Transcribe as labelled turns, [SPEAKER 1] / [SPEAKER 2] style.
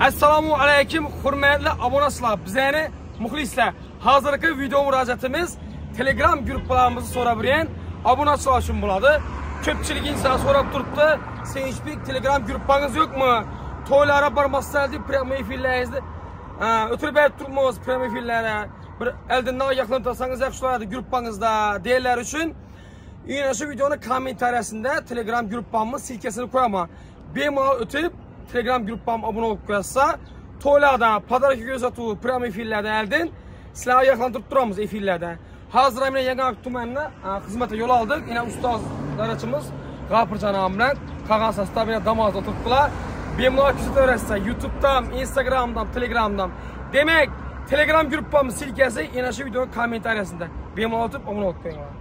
[SPEAKER 1] Assalomu alaykum hurmatli obunachilar, bizani muxlislar. Hozirgi video murojaatimiz Telegram gruppalarimizni so'rab bergan obunachilar uchun bo'ladi. Ko'pchilik inson so'rab turibdi, Senchbek Telegram gruppangiz yo'qmi? To'ylara bormasdan deb prямı efirlaringizni o'tirib berib turibmiz, prямы efirlara. Bir oldindan yaqinlasangiz yaxshi bo'lardi gruppangizda deylar uchun. Yine şu videonun kommentariyasında Telegram gruppamın silkesini koyama. Bemalol o'tib Telegram gruppam abone olup qo'yasa, to'ylardan, padaraki ko'rsatuv, pram efirlardan oldin sizlarga yaqinlantirib turamiz efirlarda. Hozir ham Yangi tumanida xizmatga yo'l oldik. Yana ustoz darachimiz G'afurjon ham bilan qolgan sostavida damozda turibdilar. Bemalol kuzataverasizlar YouTube'dan, Instagram'dan, Telegram'dan. Demak, Telegram gruppamiz silkasi yana shu videonun kommentariyasida. Bemalol o'tib obuna bo'lib qo'yinglar.